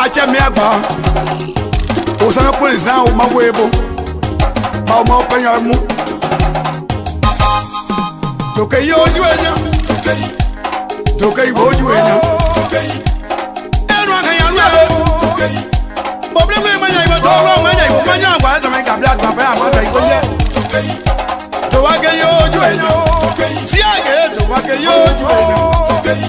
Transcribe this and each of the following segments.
ache miagba usana polisa umabwebo baumaopenya mu ma ma ma tokei ojuenya tokei bojuenya enwakayalwe boblengwe manyaibatolo manyaikumanyangwa tamekablatmapayamataikoye si aga edo maka ihe oju ene okeyi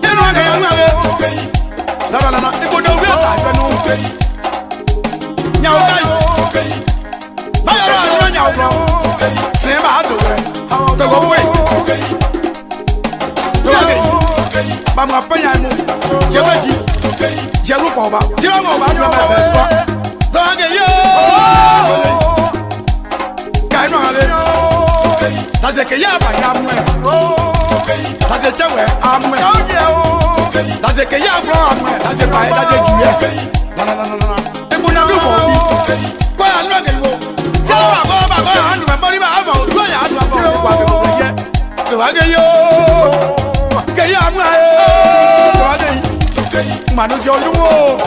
ịnụ aga ya nare okeyi dabara na ibodo obi ọta abịa na okeyi nya ụtayi okeyi bayọrọ anyọ nya ụgbọ okeyi si ebe ha dowere tọgọ mwe okeyi tọgọ okeyi bamapanya mu jemeji okeyi jerukwa ọba jerukwa ọba adịrọ mẹfẹ sọ. Tazeke yaba yamwe Tazeche we amwe Tazeke yabro amwe Taze pae taze juye Ebu na du bobi Kwa ya nwe geyo Se wa go ba go anu me mori ba ava Udu ya anu ava Udu wa ge mure ye Ke wa ge yo Ke ya amwe Ke wa ge yi Manu si oyu wo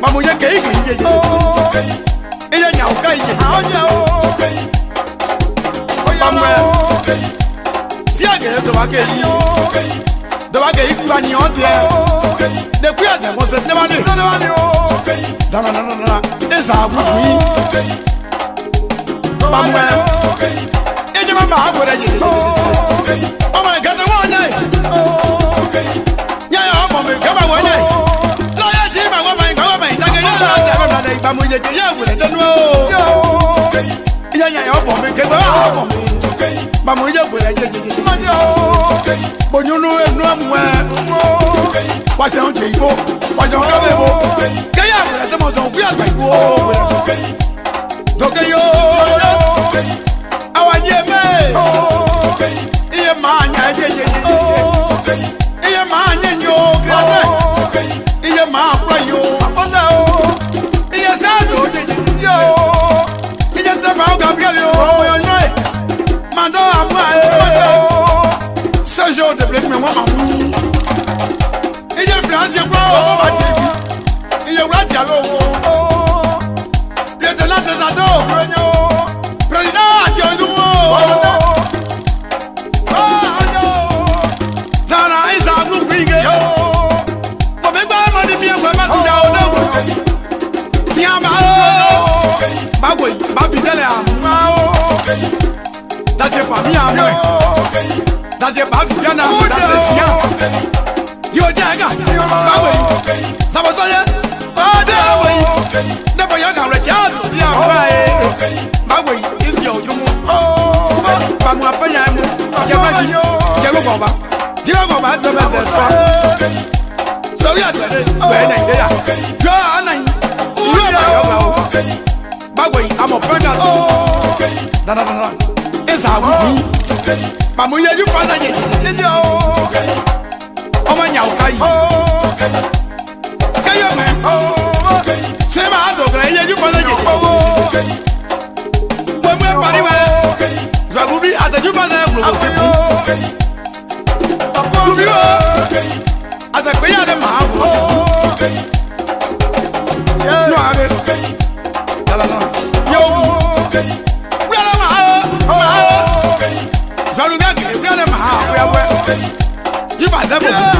Mamu ye ke yi ge yi Iye nyauka yi ge Aonye o Ke yi ye dɔba ke yi dɔba ke yi kura ni ɔn tɛ ne kuya tɛ mɔsɛ nema de dana dana dana eza agudu yi mamɛ e jɛ ma ma ago dɛ yele ɔmɔ ni kɛtɛ wɔn nɛ yaya ɔmɔ mi kaba wɔn nɛ lɔya ti ma wɔ ma yi ka wɔ ma yi tage yɛ lɔ tɛ bɛ bila dɛ ibamu yɛ kɛ yɛ wulɛ dɛnu o yaya ɔmɔ mi kɛtɛ wɔn ɔmɔ mi mamu ye gbẹlẹ jeje. bonyunu enu amu ẹ. wàṣẹ ń tẹ igbó wàṣẹ ń kábẹ̀ bò. kéyà àgbẹ̀rẹ̀ sẹ́mọ̀tàn kúyà àgbà igbó. ọmọ máa ti rí iye wúrà dìá lówó. Lẹ́tẹ̀ láti ṣàdó pẹ̀lẹ́dá àti olúwo. Tara Isa Agunbinge. Bọ̀bí gbọ́ ẹ̀mọ́ ní bíyẹn pẹ̀lú àtúndà ọ̀dọ́ ìwòkè. Tí a máa ó. Báwo yìí, bá fi tẹ́lẹ̀ àná da je famille à moi, da je pas vienne à moi, da c'est sien yo jaga bawe sabotoye bade we ne boya ga re ja du ya wa e bawe is your you mo ba mu apa ya mu je ba ji je ro ko ba ji ro ko ba do be se so so ya de o bawe am a brother da da da is our we mamu ye you father ye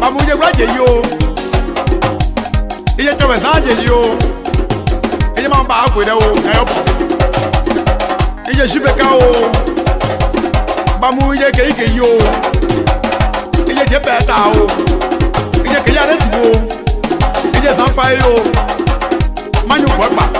bàmúyẹ wúrà jẹ yìí iye tẹwẹ sáà jẹ iye máa ń bá àpò ìdẹ́wò ẹ̀yọ́ pọ̀ iye ṣíbẹ̀ká o bàmúyẹ kéyìké yìí o iye tẹ bẹ́ẹ̀ ta o iye kéyà rẹ̀ tì o iye sanfa yìí o máa ń yọ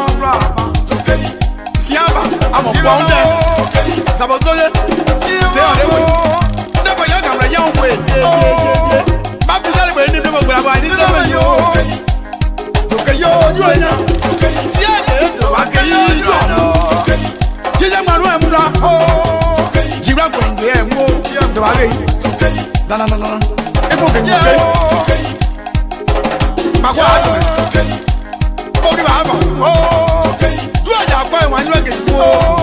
wɔn dɛ saboto ye te ɔde wo ne ko yɛ gamara yɛn wo ye ba fi sari gbɛɛ ni ne ko gbɛɛ wa ni ne ko yi o toke yi o ju enya siɛ de to wa ke yi ju ɔmu jijɛ ŋmanu ɛ mura jiwa gbɛngbɛ ɛ mu o to wa ke yi dandandandan e ko ke mu ke mako a dɛmɛ o de b'a fa tu ɔjà kɔ ɛ wa ni ne ke yi